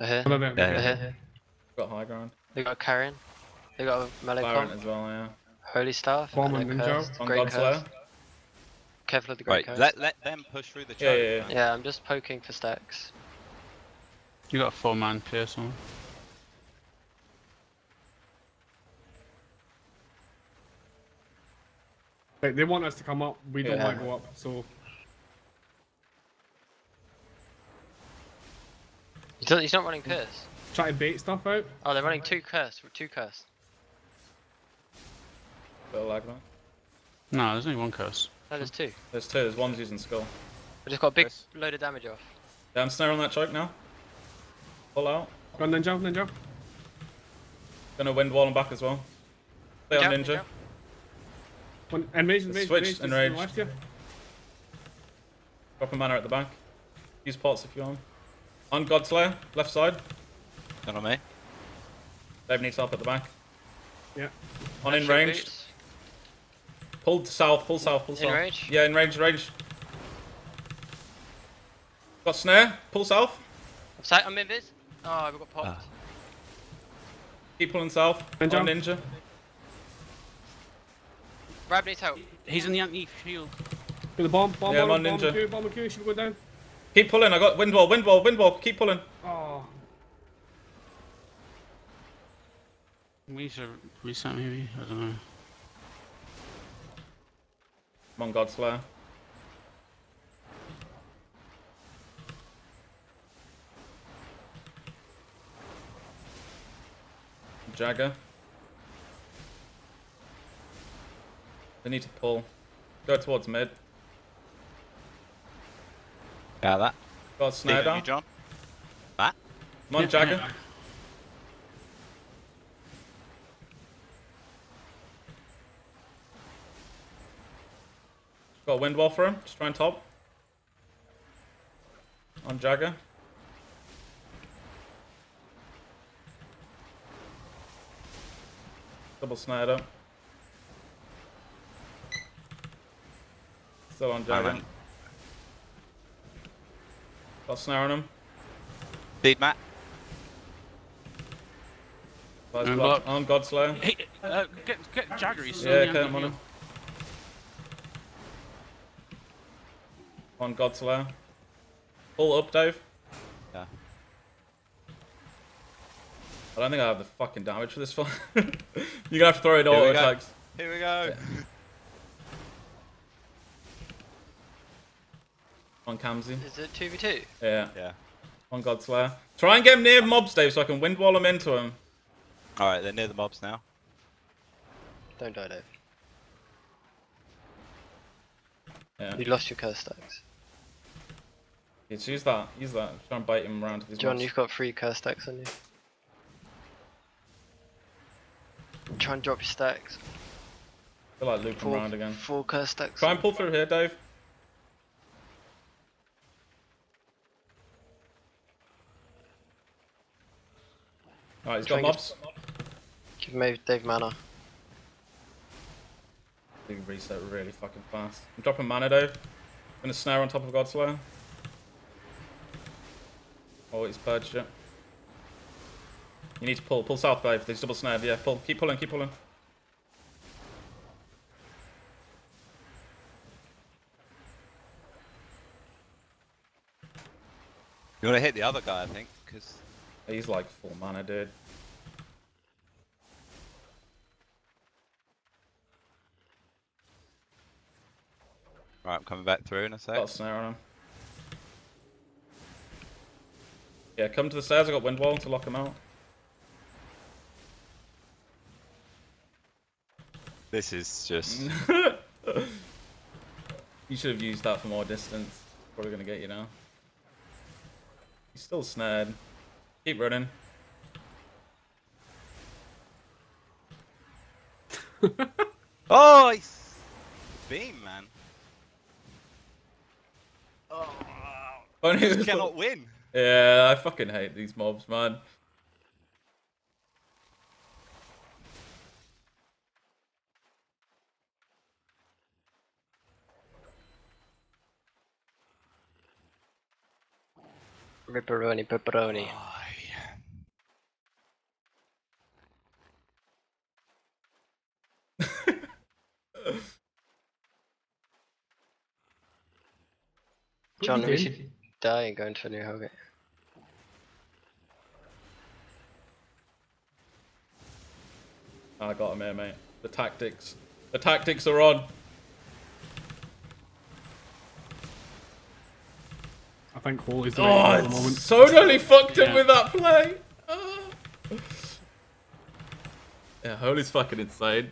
They're here. No, no, Yeah, They're here. Got high ground. They got a Karen. They got a melee Byron comp, as well, yeah. holy staff, Bomb and a ninja. On great God Slayer. curse. Careful of the great Right, curse. let let them push through the Yeah, choke. yeah, yeah. man. Yeah, I'm just poking for stacks. You got a four man pierce on. Like, they want us to come up. We don't Yeah. want to go up. So He's not, he's not running curse. try to bait stuff out. Oh, they're running two curse. Two curse. Bit of lag there. No, there's only one curse. No, there's two. There's two, there's one's using skull. I just got a big Nice. load of damage off. Yeah, I'm snare on that choke now. Pull out. Go on, ninja, ninja. Gonna wind wall him back as well. Stay on Jump, ninja. jump. One, enrage, enrage, Switch, enrage. enrage. Drop a mana at the back. Use pots if you want. On God Slayer, left side. Not on me. Dave needs help at the back. Yeah. On in range. boots. Pull to south, pull south, pull In south. range? Yeah, in range, range. Got snare, pull south. I'm, sa- I'm invis. Oh, I've got popped. Ah. Keep pulling south. Ninja. On ninja. Rab needs help. He's in the anti shield. Do the bomb, bomb, Yeah, bomb, I'm on bomb, ninja. Q, bomb, Q, should go down. Keep pulling, I got wind wall, wind wall, wind wall. Keep pulling. Oh, We should reset maybe. I don't know. I'm on God Slayer. Jagger. They need to pull. Go towards mid. Got that. Got snare Leave you, down. John. Matt. Come on, Yeah, Jagger. yeah. Got a wind wall for him. Just try and top. On Jagger. Double snared up. Still on Jagger. Man. Got snare on him. Speed, Matt. Guy's And blocked. block. On Godslayer. Hey, uh, get get Jagger. He's Yeah, in the okay, I'm on him. On Godslayer. Pull up, Dave. Yeah. I don't think I have the fucking damage for this fight. You're gonna have to throw it all we go. attacks. Here we go. On Kamzi. Is it 2v2? Yeah. Yeah. On Godslayer. Try and get him near mobs, Dave, so I can wind wall him into him. All right, they're near the mobs now. Don't die, Dave. Yeah. You lost your curse stacks. Let's use that. Use that. Try and bite him around to these John, mobs. you've got three curse stacks on you. Try and drop your stacks. feel like looping Four, around again. four curse stacks. Try and pull through here, Dave. Alright, he's Try got mobs. Give me Dave mana. They can reset really fucking fast. I'm dropping mana, Dave. gonna snare on top of Godslayer. Oh, he's purged it. You need to pull. Pull south, Dave. There's double snare. Yeah, pull. Keep pulling, keep pulling. You want to hit the other guy, I think, because He's like full mana, dude. right, I'm coming back through in a sec. Got a snare on him. Yeah, come to the stairs. I got wind wall to lock him out. This is just. You should have used that for more distance. Probably gonna get you now. He's still snared. Keep running. oh, he's beam, man. Oh, Only just cannot win. Yeah, I fucking hate these mobs, man. Ripperoni, pepperoni. Oh, John, we should die and go into a new Hellgate. I got him here, mate. The tactics. The tactics are on. I think Holy's the right Oh, call at the moment. so nearly fucked him Yeah. with that play. Ah. Yeah, Holy's fucking insane.